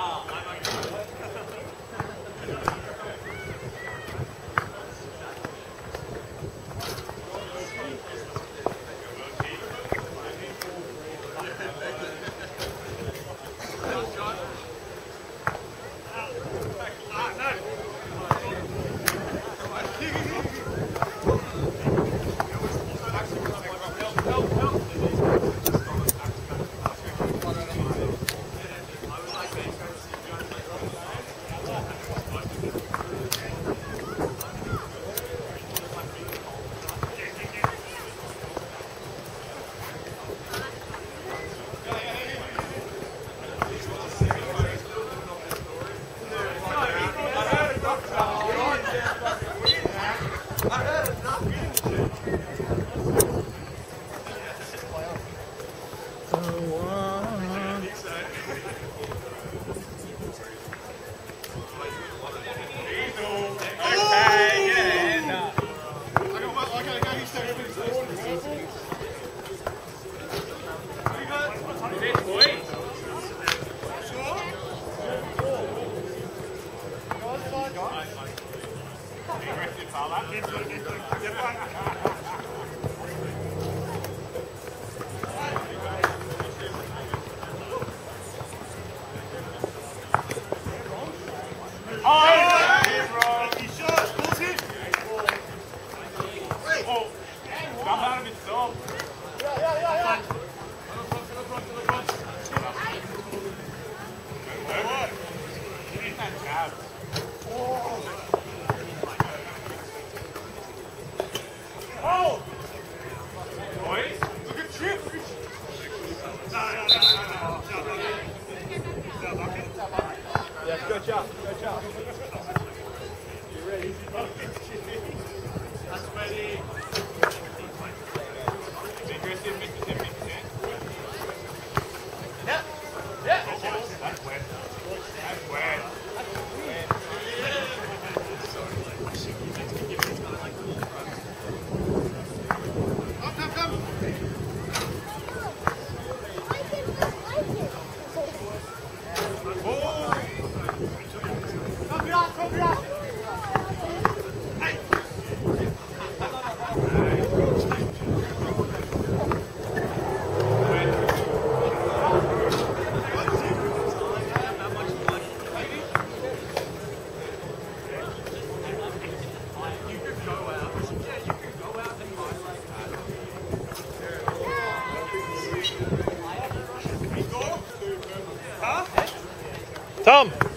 Com. Oh, come out of it, so. Yeah, yeah, yeah, yeah. good job That's ready. Come.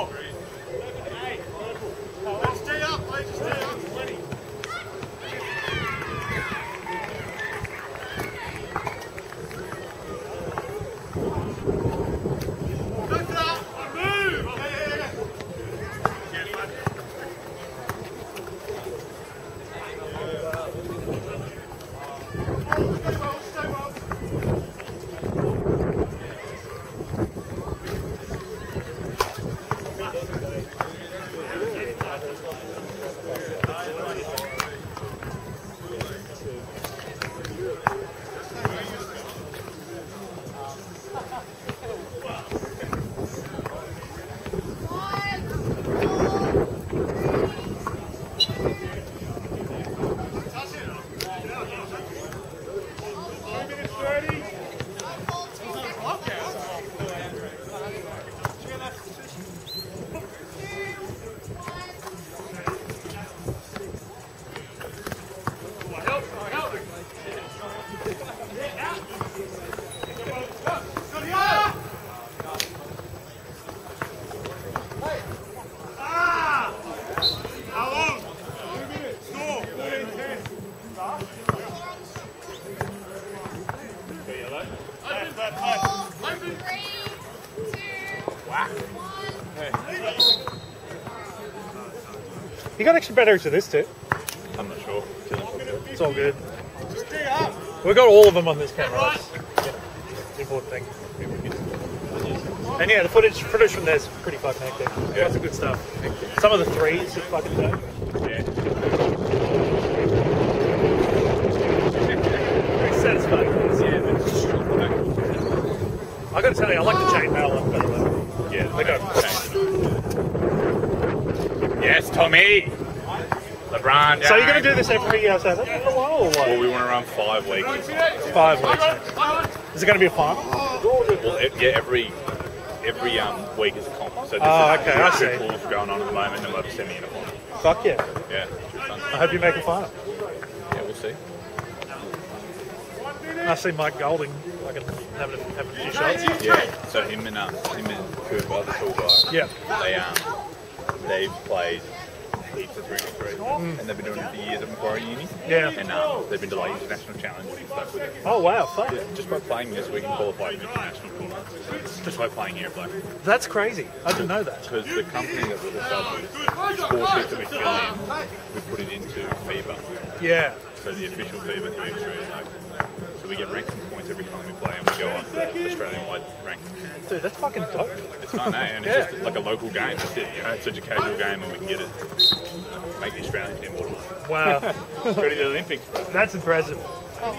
Stay up, ladies. Stay up. You got extra batteries for this too. I'm not sure. It's all good. We've got all of them on this camera. That's yeah, important thing. And yeah, the footage footage from there's pretty fucking hectic. Yeah. Lots of good stuff. Some of the threes are fucking dope. Yeah. Very satisfying. I gotta tell you, I like the chain chainmail Tommy. LeBron. So you're gonna do this every uh, Saturday for a while or what? Well, we want to run five weeks. Five weeks. Is it gonna be a final? Well, e- yeah, every every um week is a comp. So this Oh, is okay, two I see. pools going on at the moment, and we'll have a semi and a final. Fuck yeah. Yeah. I hope you make a final. Yeah, we'll see. I see Mike Golding fucking having a, having a few shots. Yeah. So him and um, him and Cooper, the tall guy. Yeah. They um they've played heaps of three on and they've been doing it for years at Macquarie Uni. Yeah. And um, they've been to like international challenges and stuff with it. Oh wow, fuck. Just by playing this, we can qualify for international tournaments. Just by playing airplane. That's crazy. I didn't know that. Because the company that with, the score sheet we put it into FIBA. Yeah. So the official FIBA to Australia. So we get ranking points every time we play, and we go up the Australian-wide ranking. Dude, that's fucking dope. It's fun, eh? And it's just like a local game. That's it. You know, it's such a casual game, and we can get it, make the Australian team more. Wow. Ready to the Olympics. That's impressive. Oh,